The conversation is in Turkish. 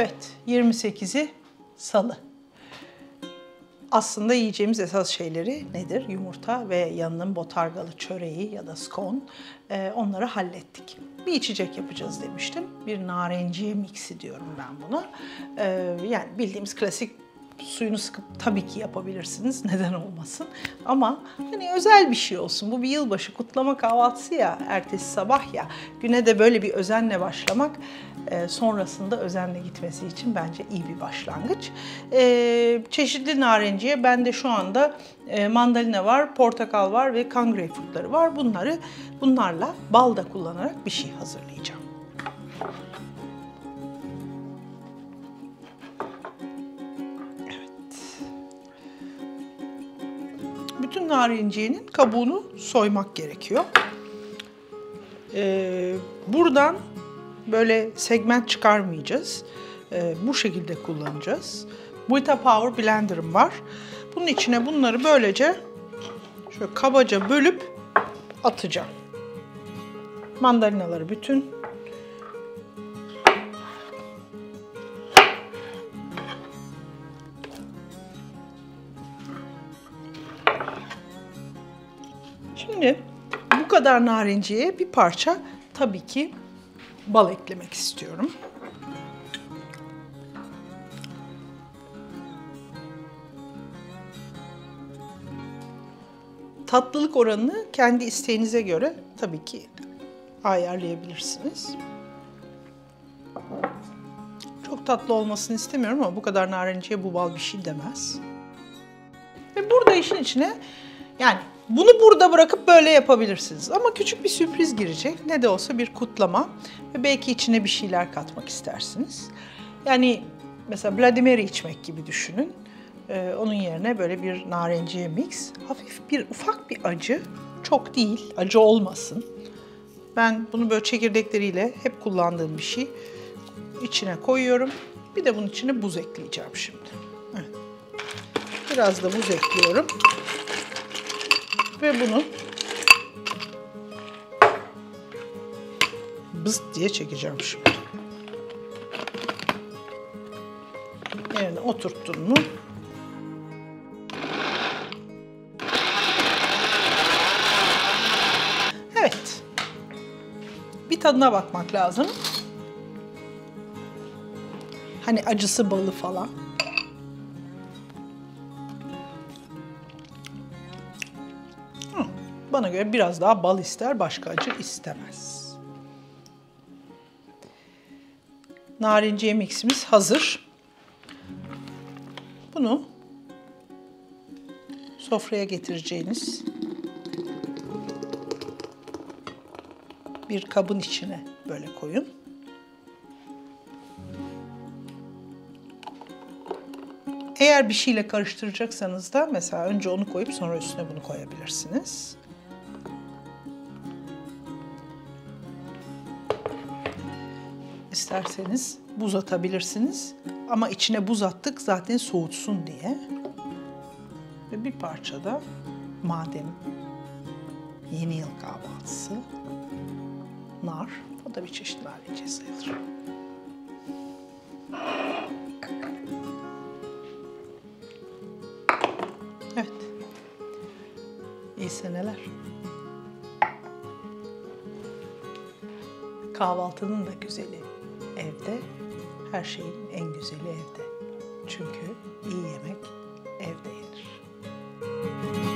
Evet, 28'i salı. Aslında yiyeceğimiz esas şeyleri nedir? Yumurta ve yanının botargalı çöreği ya da scone. Ee, onları hallettik. Bir içecek yapacağız demiştim. Bir narenciye miksi diyorum ben buna. Ee, yani bildiğimiz klasik suyunu sıkıp tabii ki yapabilirsiniz. Neden olmasın? Ama hani özel bir şey olsun. Bu bir yılbaşı kutlama kahvaltısı ya, ertesi sabah ya. Güne de böyle bir özenle başlamak e, sonrasında özenle gitmesi için bence iyi bir başlangıç. E, çeşitli narenciye bende şu anda e, mandalina var, portakal var ve kan greyfurtları var. Bunları bunlarla bal da kullanarak bir şey hazırlayacağım. Bütün narenciyenin kabuğunu soymak gerekiyor. Ee, buradan böyle segment çıkarmayacağız. Ee, bu şekilde kullanacağız. Buita Power Blender'ım var. Bunun içine bunları böylece şöyle kabaca bölüp atacağım. Mandalinaları bütün Şimdi bu kadar narenciye bir parça tabii ki bal eklemek istiyorum. Tatlılık oranını kendi isteğinize göre tabii ki ayarlayabilirsiniz. Çok tatlı olmasını istemiyorum ama bu kadar narenciye bu bal bir şey demez. Ve burada işin içine yani bunu burada bırakıp böyle yapabilirsiniz. Ama küçük bir sürpriz girecek. Ne de olsa bir kutlama. Ve belki içine bir şeyler katmak istersiniz. Yani mesela Vladimir içmek gibi düşünün. Ee, onun yerine böyle bir narenciye mix. Hafif bir ufak bir acı. Çok değil. Acı olmasın. Ben bunu böyle çekirdekleriyle hep kullandığım bir şey. içine koyuyorum. Bir de bunun içine buz ekleyeceğim şimdi. Biraz da buz ekliyorum ve bunu bız diye çekeceğim şimdi. Yerine oturttun mu? Evet. Bir tadına bakmak lazım. Hani acısı balı falan. Bana göre biraz daha bal ister, başka acı istemez. Narinciye miximiz hazır. Bunu sofraya getireceğiniz bir kabın içine böyle koyun. Eğer bir şeyle karıştıracaksanız da mesela önce onu koyup sonra üstüne bunu koyabilirsiniz. İsterseniz buz atabilirsiniz. Ama içine buz attık zaten soğutsun diye. Ve bir parça da madem yeni yıl kahvaltısı nar. O da bir çeşit narince sayılır. Evet. İyi seneler. Kahvaltının da güzeli elbette her şeyin en güzeli evde. Çünkü iyi yemek evde yenir. Müzik